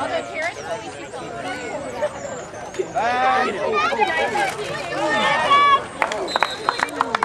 Although Terrace always used